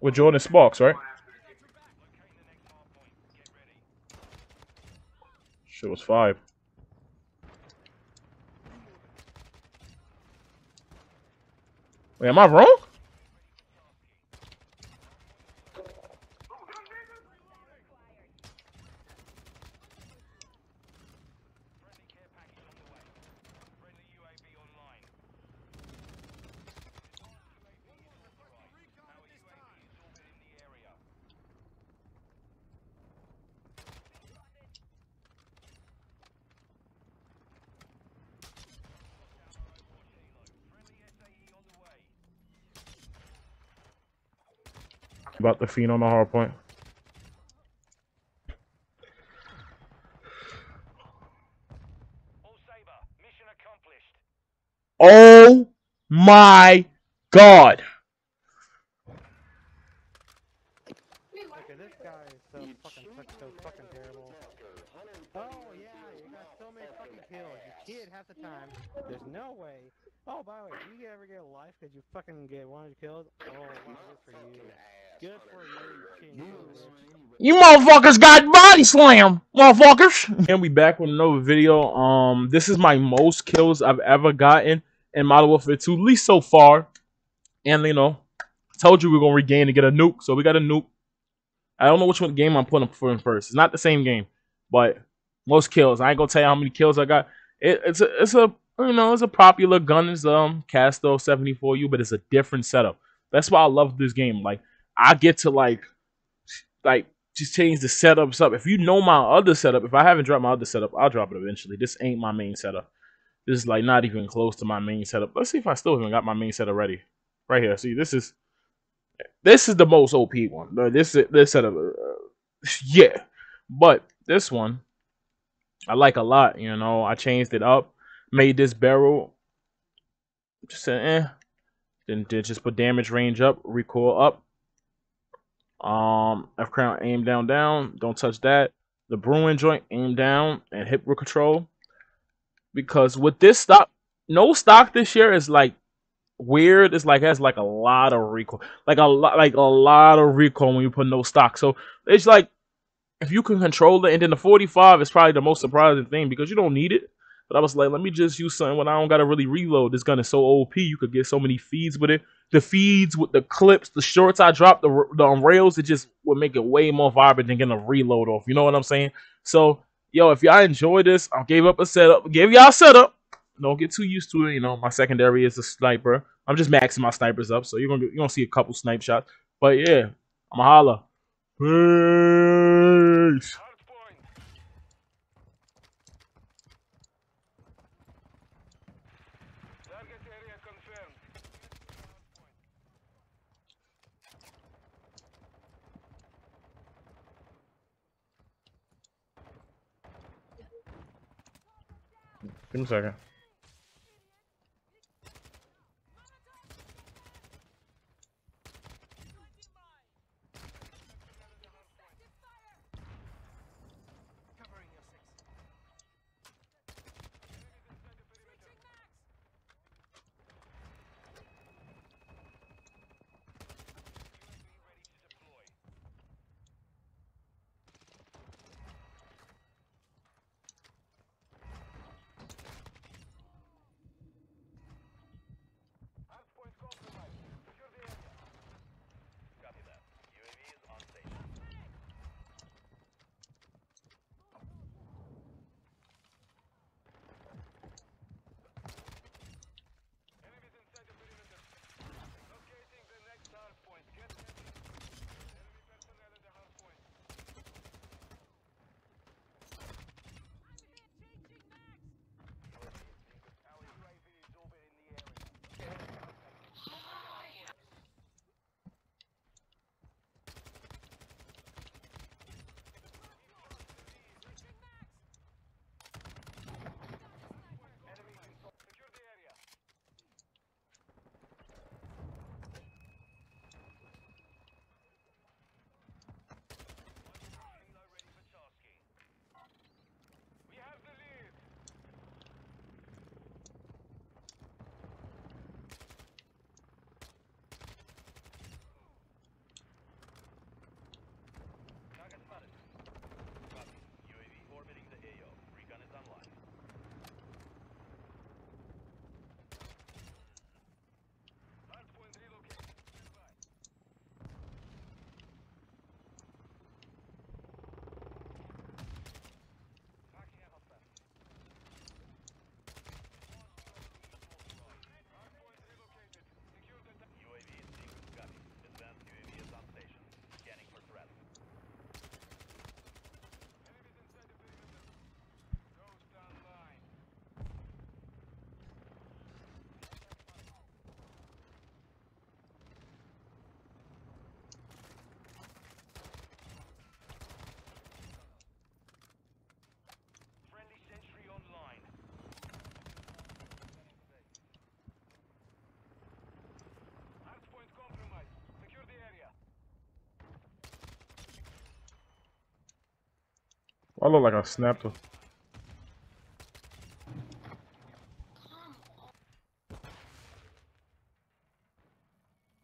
With Jordan Sparks, right? Shit was five. Wait, am I wrong? About the fiend on the hard point. Oh my god. Okay, this guy so fucking such so fucking terrible. Oh yeah, you got so many fucking kills. You kid half the time. There's no way. Oh, by the way, do you ever get a life because you fucking get 100 kills? Oh, wow, good for you. Good for you, you king. You motherfuckers got body slam, motherfuckers. And we back with another video. Um, this is my most kills I've ever gotten in Modern Warfare 2, at least so far. And you know, told you we are gonna regain and get a nuke, so we got a nuke. I don't know which one game I'm putting for first. It's not the same game, but most kills. I ain't gonna tell you how many kills I got. It, it's a it's a you know it's a popular gun. It's um Kastov 74U, but it's a different setup. That's why I love this game. Like I get to like like just change the setups up. If you know my other setup, if I haven't dropped my other setup, I'll drop it eventually. This ain't my main setup. This is like not even close to my main setup. Let's see if I still even got my main setup ready. Right here. See, this is this is the most OP one. This is this setup, uh, yeah. But this one, I like a lot. You know, I changed it up, made this barrel just said, eh. Then did just put damage range up, recoil up. Um, F crown aim down down. Don't touch that. The Bruin joint aim down and hip control. Because with this stock, no stock this year is like weird. It's like has like a lot of recoil, like a lot, like a lot of recoil when you put no stock. So it's like if you can control it, and then the 45 is probably the most surprising thing because you don't need it. But I was like, let me just use something when I don't gotta really reload. This gun is so OP. You could get so many feeds with it. The feeds with the clips, the shorts I dropped, the the on rails, it just would make it way more vibrant than getting a reload off. You know what I'm saying? So, yo, if y'all enjoy this, I gave up a setup, gave y'all a setup. Don't get too used to it. You know, my secondary is a sniper. I'm just maxing my snipers up, so you're gonna you're gonna see a couple snipe shots. But yeah, I'm a holla. Peace. Give me I look like I snapped her.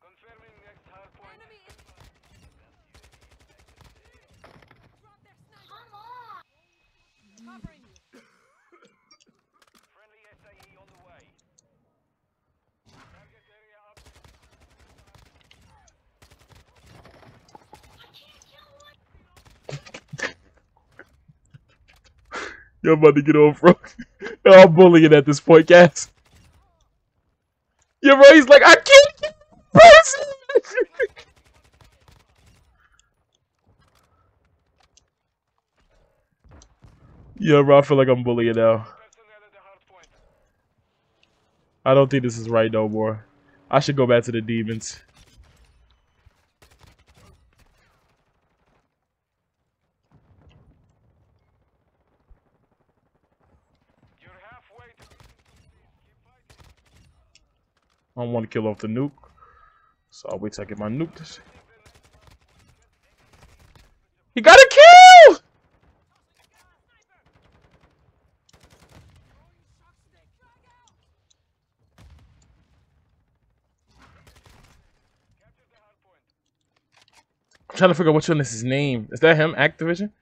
Confirming next hard point. Friendly SAE on the way. Target area up. You're about to get off, bro. I'm bullying at this point, guys. Yeah, bro, he's like, I can't get person. yeah, bro, I feel like I'm bullying now. I don't think this is right no more. I should go back to the demons. You're halfway to. Keep fighting. I don't want to kill off the nuke. So I'll wait till I get my nuke. This- He got a kill! I'm trying to figure out which one is his name. Is that him, Activision?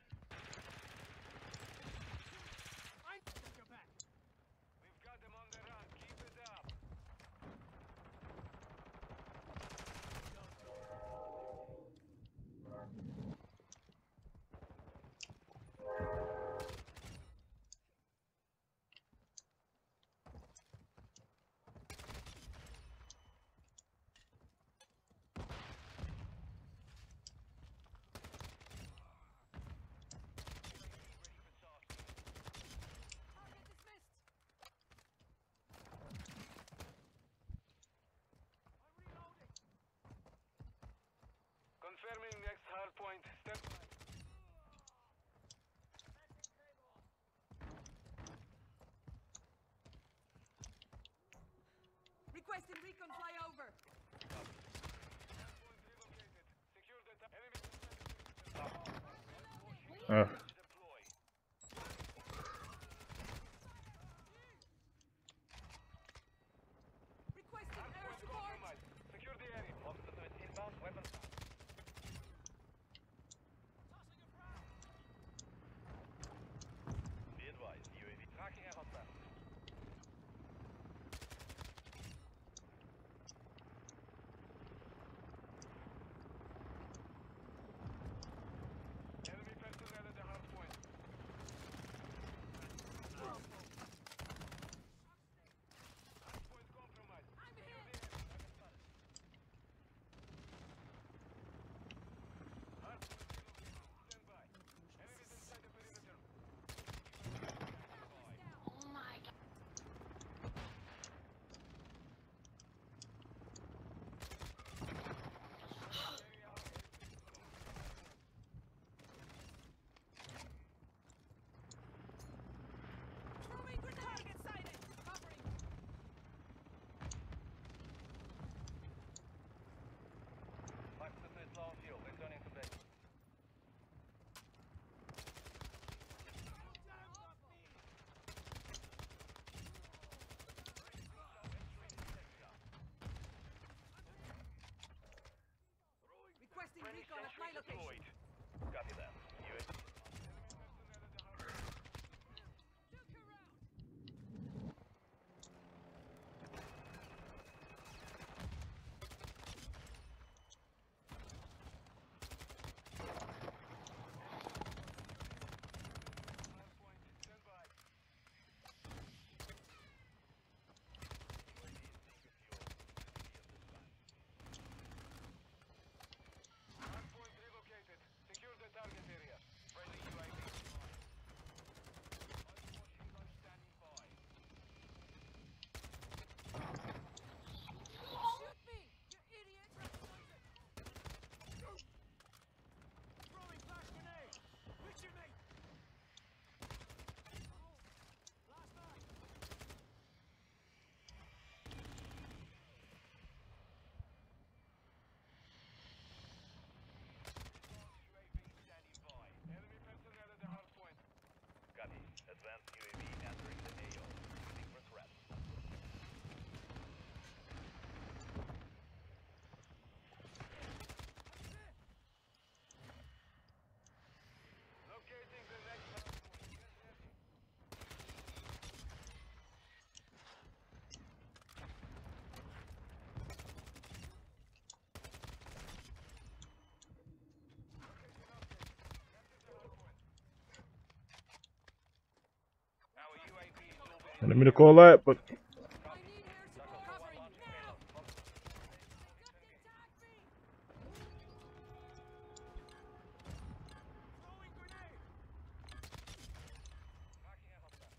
Confirming next hard point. Step. Requesting recon flyover. Point relocated. Secure the ta- enemy. Uh, Deploy. Requesting air Point support. compromised. Secure the area. Officer is inbound. Weapons. Be advised. UAV tracking a hostile. Enemy personnel at the hard point. Hard point compromised. Hard point relocated. Stand by. Enemies inside the perimeter. Throwing grenade. Target sighted. Covering. Maximum is low on fuel. Returning to base. Requesting recon at my location. event Wanted me to call that, but I need air support covering now. Throwing grenade. Marking a hostile.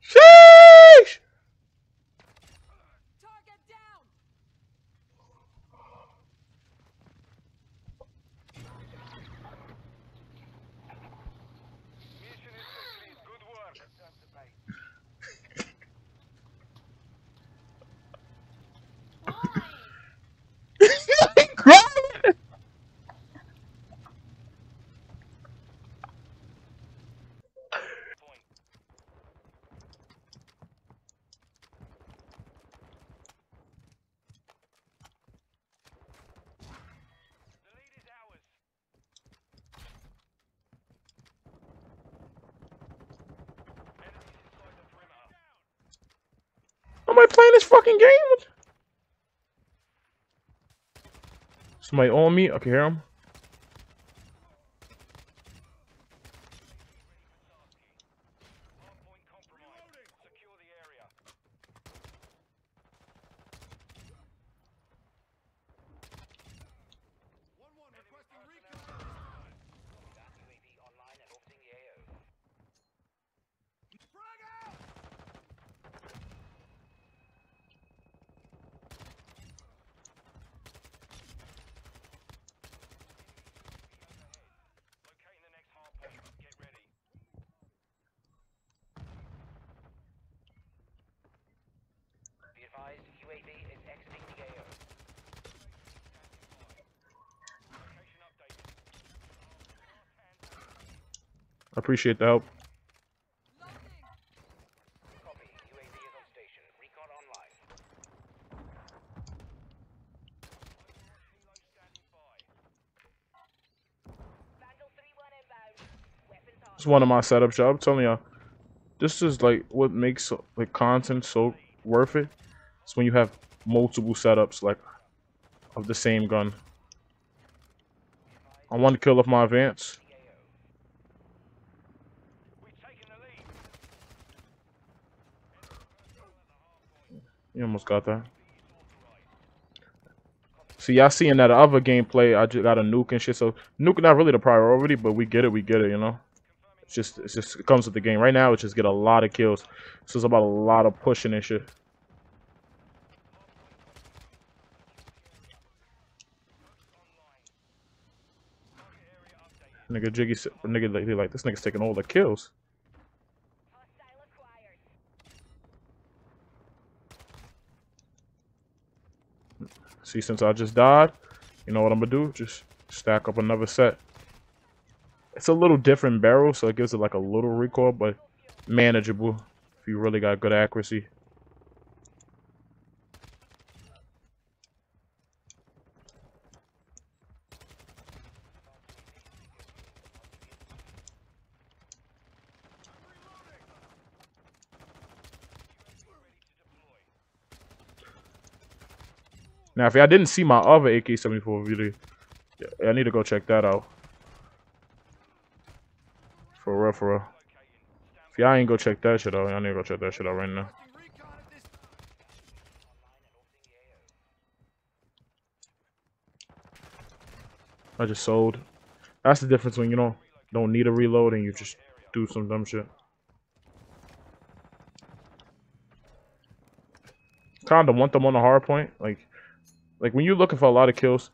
sheesh. Target down. Mission is complete. Good work. Point. The lead is ours. Enemies inside the perimeter. Am I playing this fucking game? Somebody on me? Okay, hear him. Hardpoint compromised. Secure the area. Locating the next hardpoint. Get ready. Be advised, UAV is exiting the AO. Location updated. I appreciate the help. Loading. Copy. UAV is on station. Recon online. Helo standing by. Vandal 3-1 inbound. the help. It's one of my setups, y'all. I'm telling y'all, this is like what makes like content so worth it. It's when you have multiple setups like of the same gun. I want to kill off my advance. You almost got that. See, y'all seeing that other gameplay, I just got a nuke and shit. So nuke not really the priority, but we get it, we get it, you know. It's just, it's just, it comes with the game. Right now, it's just get a lot of kills. So it's about a lot of pushing and shit. Nigga, Jiggy, nigga, like this nigga's taking all the kills. See, since I just died, you know what I'm gonna do? Just stack up another set. It's a little different barrel, so it gives it like a little recoil, but manageable if you really got good accuracy. Now, if y'all didn't see my other AK-74 video, I need to go check that out. For real, for real. If y'all ain't go check that shit out, y'all need to go check that shit out right now. I just sold. That's the difference when you don't don't need a reload and you just do some dumb shit. Kinda want them on the hard point. Like like when you're looking for a lot of kills,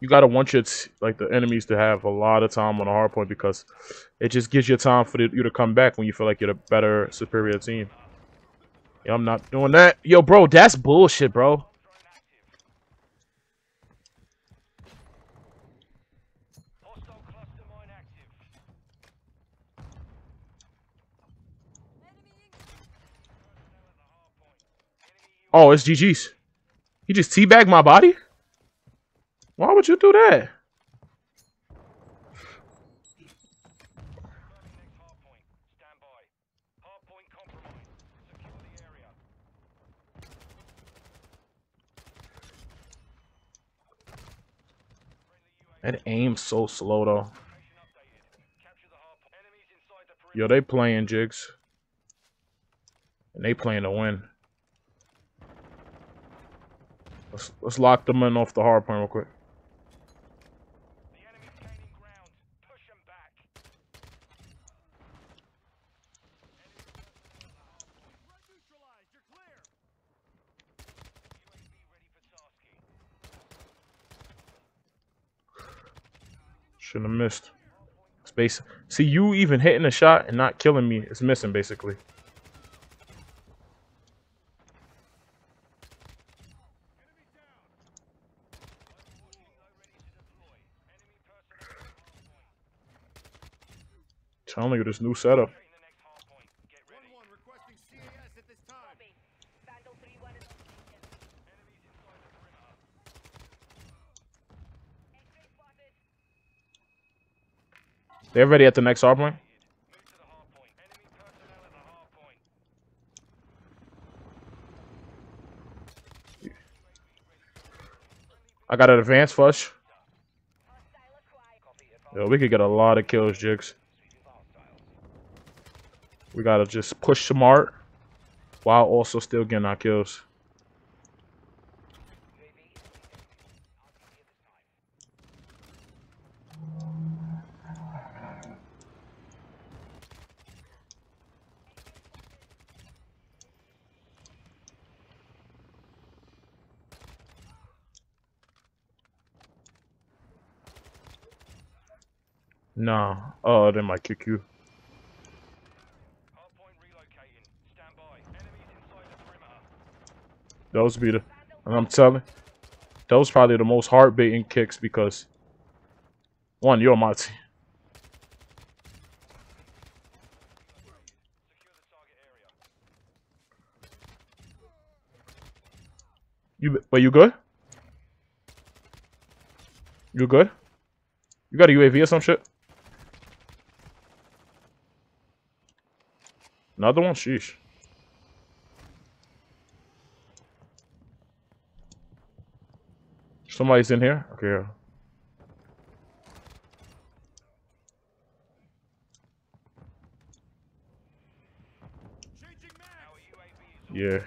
you gotta want your like the enemies to have a lot of time on the hard point because it just gives you time for the, you to come back when you feel like you're the better superior team. Yeah, I'm not doing that. Yo, bro, that's bullshit, bro. Oh, it's GG's. He just teabagged my body? Why would you do that? That aim's so slow though. Yo, they playing jigs. And they playing to win. Let's let's lock them in off the hard point real quick. Shouldn't have missed. Space. See you even hitting a shot and not killing me is missing basically. Enemy down. Helo ready to deploy. Enemy personnel at the hard point. Telling you this new setup. In the next hard point. Get ready. One requesting CAS at this time. Vandal 3-1 is Enemies inside the perimeter. X-ray spotted. They're ready at the next hard point. I got an advance flush. Yo, we could get a lot of kills, jigs. We gotta just push smart while also still getting our kills. Nah. Oh, they might kick you. Hard point relocating. Stand by. Enemies inside the perimeter. Those be the, and I'm telling, those probably the most heart beating kicks because one, you're my team. You, wait, you good? You good? You got a UAV or some shit? Another one? Sheesh. Somebody's in here? Okay. Yeah.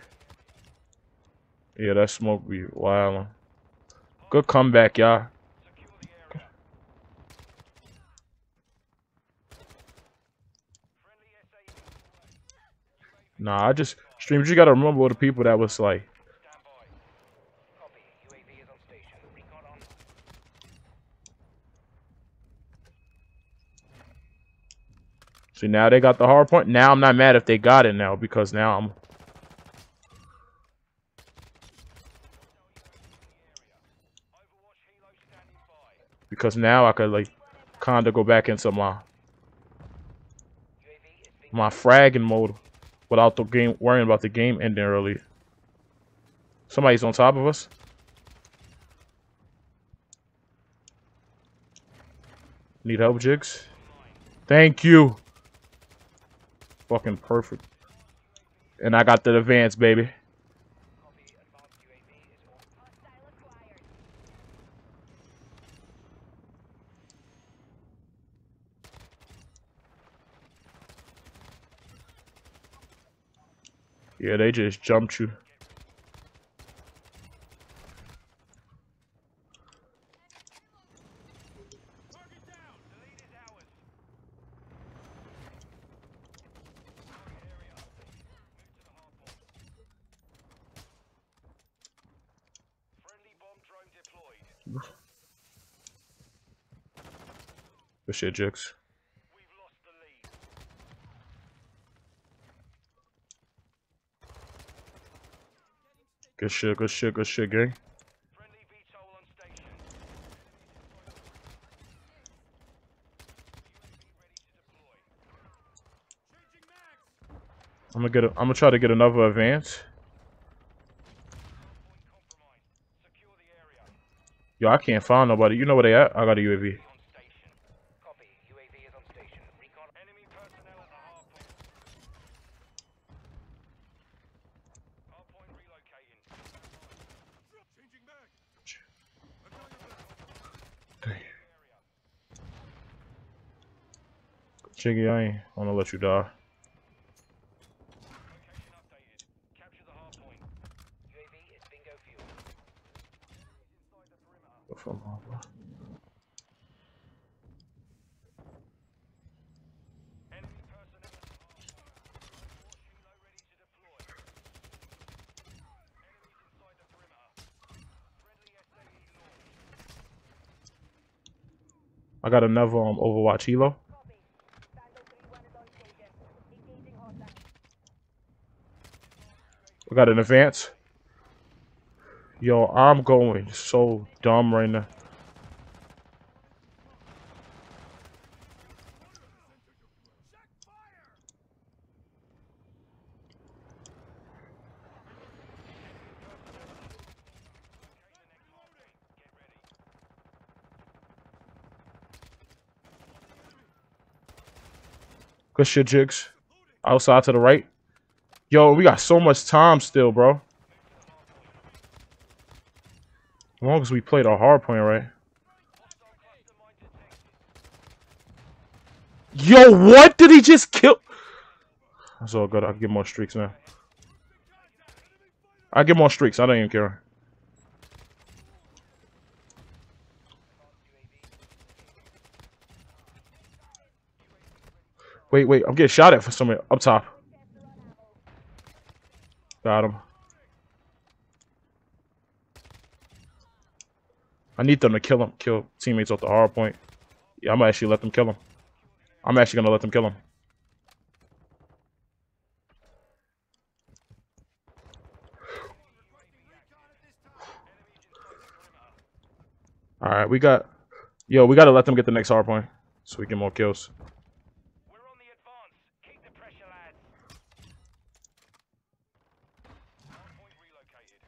Yeah, that smoke be wild. Good comeback, y'all. Nah, I just streams. You gotta remember the people that was like, stand by. Copy. UAV is on station. Recon on. See, now they got the hard point. Now I'm not mad if they got it now because now I'm because now I could like kinda go back into my my fragging mode without the game worrying about the game ending early. Somebody's on top of us. Need help, Jigs? Thank you. Fucking perfect. And I got the advance, baby. Yeah, they just jumped you. Target down. The lead is ours. Target area. Move to the hard point. Friendly bomb drone deployed. Good shit, lost. Good shit, good shit, good shit, gang. I'm gonna get. A, I'm gonna try to get another advance. Yo, I can't find nobody. You know where they at? I got a UAV. On station. Copy. UAV is on station. Recon. Enemy personnel at the hard point. Hard point relocating. Changing mag. Jiggy, I ain't wanna let you die. Location updated. Capture the hard point. UAV is bingo fuel. Inside the perimeter. Go from over. Enemy personnel at the hard point. Force Kilo ready Enemies inside the perimeter. Friendly SAE launched. I got another um Overwatch Helo. I got an advance. Yo, I'm going so dumb right now. Good shit, Jigs. Outside to the right. Yo, we got so much time still, bro. As long as we played our hard point right. Yo, what did he just kill? That's all good. I can get more streaks now. I get more streaks. I don't even care. Wait, wait. I'm getting shot at for something up top. Got him. I need them to kill him. Kill teammates off the hard point. Yeah, I'm gonna actually let them kill him. I'm actually gonna let them kill him. All right, we got. Yo, we gotta let them get the next hard point so we get more kills. We're on the advance. Keep the pressure, lads. Hard point relocated.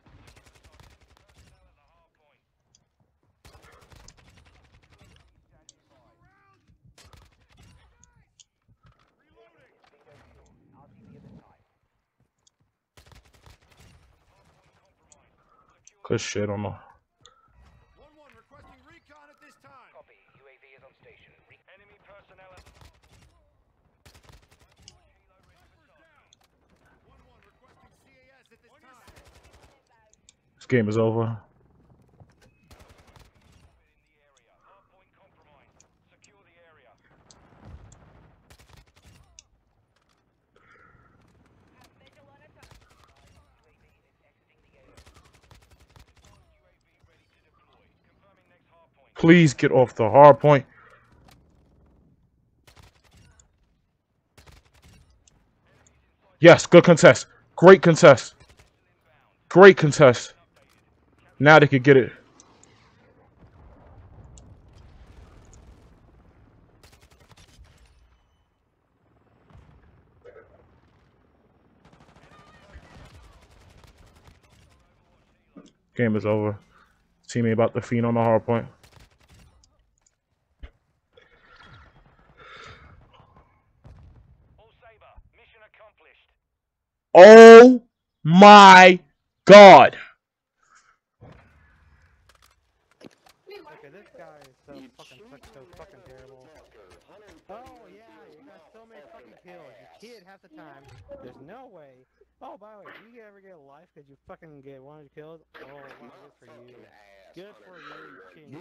Personnel at the hard point. Good shit on the. 1-1 requesting recon at this time. Copy. UAV is on station. Re- Enemy personnel at the 1-1 requesting This time. This game is over. in the area. Hard point compromised. Secure the area. UAV is exiting the area. UAV ready to deploy. Confirming next hard point. Please get off the hard point. Yes, good contest. Great contest. Great contest. Now they could get it. Game is over. Teammate about to fiend on the hard point. All Saber. Mission accomplished. Oh my god. Okay, this guy is so fucking so fucking terrible. Oh yeah, you got so many fucking kills. You kid half the time. There's no way. Oh, by the way, do you ever get a life because you fucking get 100 kills? Oh, wow, good for you. Good for you.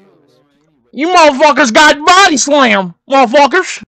You motherfuckers got body slam, motherfuckers.